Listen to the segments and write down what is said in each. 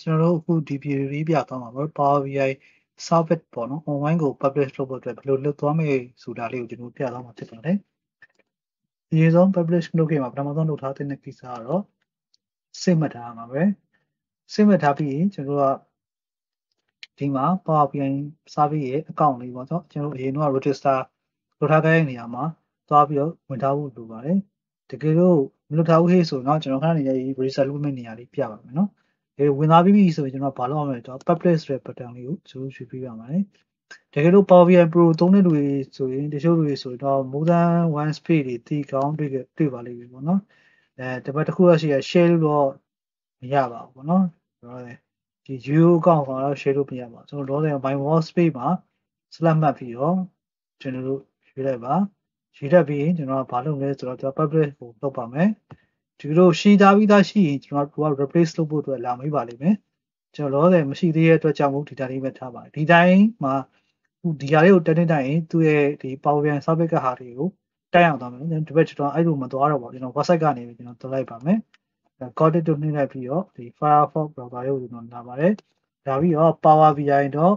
ကျွန်တော်တို့အခုဒီ PVB ပြသွားမှာပေါ့ Power BI service ပေါ့နော် online ကို publish လုပ်ဖို့အတွက်ဘယ်လိုလုပ်သွားမလဲဆိုတာလေးကိုကျွန်တော်ပြသွားမှာဖြစ်ပါတယ်အရင်ဆုံး publish လုပ်ခဲ့မှာပထမဆုံးလုပ်ထားတဲ့ကိစ္စကတော့စိတ်မှတ်ထားမှာပဲစိတ်မှတ်ထားပြီးရင်ကျွန်တော်တို့ကဒီမှာ Power BI service ရဲ့ account လေးပေါ့နော်ကျွန်တော်အရင်တော့ register လုပ်ထားတဲ့နေရာမှာသွားပြီးတော့ဝင်ထားဖို့လိုပါတယ်တကယ်လို့မလုပ်ထားဘူးဟေးဆိုတော့ကျွန်တော်ခဏနေရေး register လုပ်မယ့်နေရာလေးပြပါမယ်နော် အဲဝင်သွားပြီးပြီဆိုရင်ကျွန်တော်ဘာလုပ်ရမလဲဆိုတော့ publish ဆိုတဲ့ button လေးကိုကျွန်တော်ရွှေ့ပေးရပါတယ်တကယ်လို့ Power BI Pro သုံးတဲ့လူတွေဆိုရင်တချို့လူတွေဆိုတော့ more than one space တွေတီကောင်းတွေ့တွေ့ပါလိမ့်မယ်ပေါ့နော်အဲတပတ်တစ်ခုရရှိရ share လို့တော့မရပါဘူးပေါ့နော်ဆိုတော့ဒီ view account ကတော့ share လို့မရပါဘူးကျွန်တော်တော့ my wall space မှာ select မှတ်ပြီးတော့ကျွန်တော်တို့ရွေးလိုက်ပါရွေးတတ်ပြီးရင်ကျွန်တော်ကဘာလုပ်လဲဆိုတော့ကျွန်တော် publish ကိုလုပ်ပါမယ် ဒီလိုရှိသားပြီးသားရှိရင်ကျွန်တော်တို့က replace လုပ်ဖို့အတွက်လာမေးပါလိမ့်မယ်ကျွန်တော်လောတယ်မရှိသေးတဲ့အတွက်ကြောင့်မို့ဒီတိုင်းလေးပဲထားပါတယ်ဒီတိုင်းမှာဒီဟာလေးကိုတက်နေတိုင်းသူ့ရဲ့ဒီ Power BI service ကဟာတွေကိုတက်အောင်သွားမယ်နော်ဒီဘက်ကျွန်တော်အဲ့လိုမသွားတော့ပါဘူးကျွန်တော် website ကနေကျွန်တော်တက်လိုက်ပါမယ် code တို့နှိမ့်လိုက်ပြီးတော့ဒီ Firefox browser ကိုကျွန်တော်လာပါတယ်ဒါပြီးတော့ Power BI တော့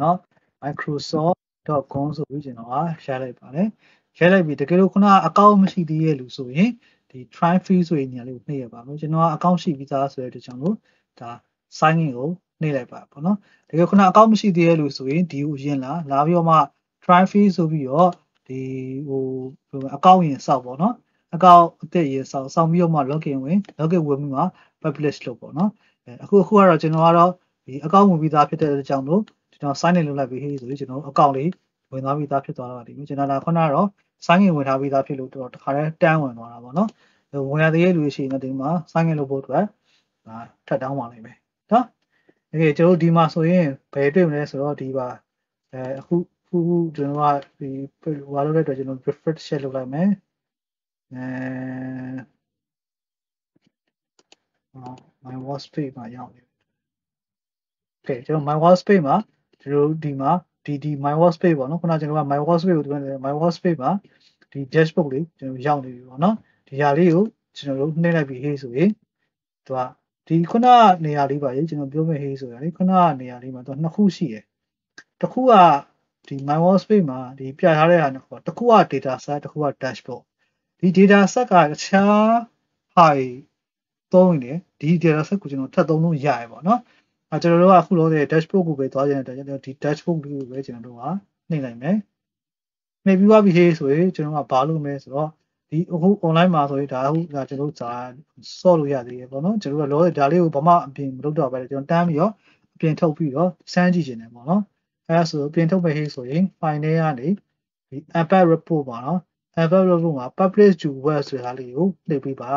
နော် microsoft.com ဆိုပြီးကျွန်တော်က share လိုက်ပါတယ် share လိုက်ပြီးတကယ်လို့ခုနအကောင့်မရှိသေးရဲ့လူဆိုရင် ဒီ try free ဆိုတဲ့နေရာလေးကိုနှိပ်ရပါမယ်ကျွန်တော်ကအကောင့်ရှိပြီးသားဆိုတဲ့အတွက်ကြောင့်လို့ဒါ sign in ကိုနှိပ်လိုက်ပါပေါ့နော်တကယ်ခုနအကောင့်မရှိသေးရဲ့လူဆိုရင်ဒီကိုရင်းလာလာပြီးတော့မှ try free ဆိုပြီးတော့ဒီဟိုအကောင့်ရင်စောက်ပေါ့နော်အကောင့်အသက်ရေစောက်စောက်ပြီးတော့မှ login ဝင် login ဝင်ပြီးမှ publish လုပ်ပေါ့နော်အခုအခုကတော့ကျွန်တော်ကတော့ဒီအကောင့်ဝင်ပြီးသားဖြစ်တဲ့အတွက်ကြောင့်လို့ကျွန်တော် sign in လုပ်လိုက်ပြီးဟေးဆိုပြီးကျွန်တော်အကောင့်လေးဝင်သွားပြီးသားဖြစ်သွားတာပါဒီကျွန်တော်ကခုနကတော့ ဆိုင်းငင်ဝင်ထားပြီးသားဖြစ်လို့တော့တခါတည်းတန်းဝင်သွားတာပေါ့နော်ဝင်ရသေးတဲ့လူတွေရှိရင်ဒီမှာဆိုင်းငင်လုပ်ဖို့အတွက်ဒါထပ်တောင်းပါလိမ့်မယ်နော်တကယ်ကျွန်တော်ဒီမှာဆိုရင်ဘယ်တွေ့မလဲဆိုတော့ဒီပါအဲအခုခုကျွန်တော်ကဒီဘာလုပ်လဲတော့ကျွန်တော် refresh ချက်လုပ်လိုက်မယ်အဲဟော my workspace မှာရောက်နေ Okay ကျွန်တော် my workspace မှာကျွန်တော်ဒီမှာ ဒီဒီ my workspace ပေါ့နော်ခုနကျွန်တော်က my workspace ကိုဒီမှာ my workspace မှာဒီ dashboard လေးကျွန်တော်ရောက်နေပြီပေါ့နော်ဒီဟာလေးကိုကျွန်တော်တို့နှိမ့်လိုက်ပြီဟေးဆိုရင်သူကဒီခုနနေရာလေးပါရေကျွန်တော်ပြောမယ့်ဟေးဆိုတာလေခုနနေရာလေးမှာသူနှစ်ခုရှိတယ်တစ်ခုကဒီ my workspace မှာဒီပြထားတဲ့ဟာနှစ်ခုတစ်ခုက data set တစ်ခုက dashboard ဒီ data set ကတခြားဟာသုံးနေဒီ data set ကိုကျွန်တော်ထပ်သုံးလို့ရရပါတော့ အဲကျွန်တော်တို့ကအခုလောတဲ့ dashboard ကိုပဲသွားကြတဲ့အတွက်ဒီ dashboard ကိုပဲကျွန်တော်တို့ကနှိမ့်လိုက်မယ်နှိမ့်ပြီးသွားပြီဟေးဆိုရင်ကျွန်တော်ကဘာလုပ်မလဲဆိုတော့ဒီအခု online မှာဆိုရင်ဒါအခုဒါကျွန်တော်တို့ဇာဆော့လို့ရသေးတယ်ပေါ့နော်ကျွန်တော်တို့ကလောဒါလေးကိုဘာမှအပြင်မလုပ်တော့ပဲကျွန်တော်တန်းပြီးတော့အပြင်ထုတ်ပြီးတော့စမ်းကြည့်နေတယ်ပေါ့နော်အဲဒါဆိုအပြင်ထုတ်ပဲဟေးဆိုရင် file ထဲကနေဒီ app report ပါနော် app report မှာ publish to web ဆိုတာလေးကိုနှိပ်ပြီးပါ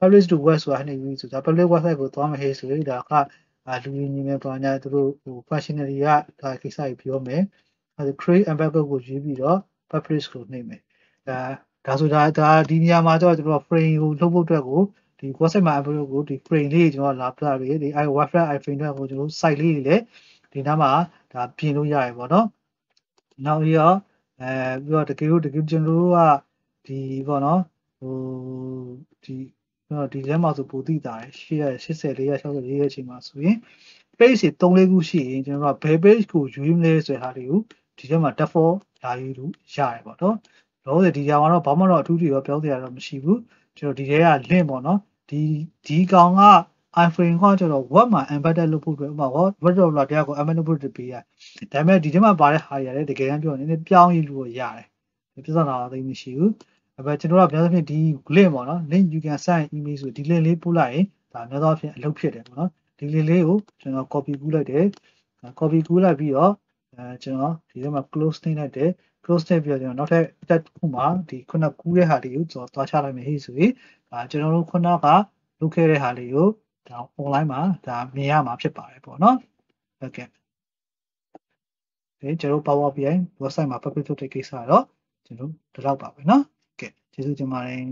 publish to web ဆိုတာနှိပ်ပြီးဆိုတာ public website ကိုသွားမယ်ဟေးဆိုရင်ဒါက လူရင်းညီမဲ့ပါညာသူတို့ဟို functionality ကဒါကိစ္စကြီးပြောမယ်အဲ create embed ကိုရေးပြီးတော့ publish ကိုနှိပ်မယ်ဒါဒါဆိုဒါဒါဒီနေရာမှာကျတော့ကျွန်တော် frame ကိုလုပ်ဖို့အတွက်ကိုဒီ website မှာ upload ကိုဒီ frame လေးကျွန်တော်လာပြပြီးဒီ i website iframe တွေကိုကျွန်တော် site လေးတွေလည်းဒီနားမှာဒါပြင်လို့ရရပေါ့နော်နောက်ပြီးတော့အဲပြီးတော့တကယ်လို့တကယ်ကျွန်တော်တို့ကဒီပေါ့နော်ဟိုဒီ တော့ဒီထဲမှာဆိုပိုတိတာရှေ့ရ80 464ရဲ့အချိန်မှာဆိုရင် page တွေ3-4ခုရှိရင်ကျွန်တော်ကဘယ် page ကိုရွေးမလဲဆိုတဲ့ဟာတွေကိုဒီထဲမှာ default လာယူလို့ရတယ်ပေါ့နော်လောဆယ်ဒီကြောင်ကတော့ဘာမှတော့အထူးတွေရောပြောစရာတော့မရှိဘူးကျွန်တော်ဒီထဲက link ပေါ့နော်ဒီဒီကောင်က iframe ကကျွန်တော် web မှာ embedded လုပ်ဖို့အတွက်ဥပမာ web developer တရားကို embedded လုပ်ဖို့ပေးရဒါပေမဲ့ဒီထဲမှာပါတဲ့ဟာတွေရတယ်တကယ်တမ်းပြောရင်နည်းနည်းပြောင်းရည်လို့ရတယ်ပြဿနာတော့သိမရှိဘူး အဲပဲကျွန်တော်ကပြောသဖြင့်ဒီ link ပေါ့နော် link you can send email ဆိုဒီ link လေးပို့လိုက်ရင်ဒါများသောအားဖြင့်အလုပ်ဖြစ်တယ်ပေါ့နော်ဒီ link လေးကိုကျွန်တော် copy ကူးလိုက်တယ် copy ကူးလိုက်ပြီးတော့အဲကျွန်တော်ဒီထဲမှာ close နှိပ်လိုက်တယ် close နှိပ်ပြီးတော့ကျွန်တော်နောက်ထပ် step တစ်ခုမှာဒီခုနကူးတဲ့ဟာလေးကိုကျွန်တော်သွားချလိုက်မယ်ဟေ့ဆိုရင်ဒါကျွန်တော်တို့ခုနကလုပ်ခဲ့တဲ့ဟာလေးကိုဒါ online မှာဒါမြင်ရမှာဖြစ်ပါတယ်ပေါ့နော်ဟုတ်ကဲ့ဒီကျွန်တော် Power BI website မှာ public လုပ်တဲ့ကိစ္စတော့ကျွန်တော်ဒီလောက်ပါပဲเนาะ ကဲကျေးဇူးတင်ပါတယ်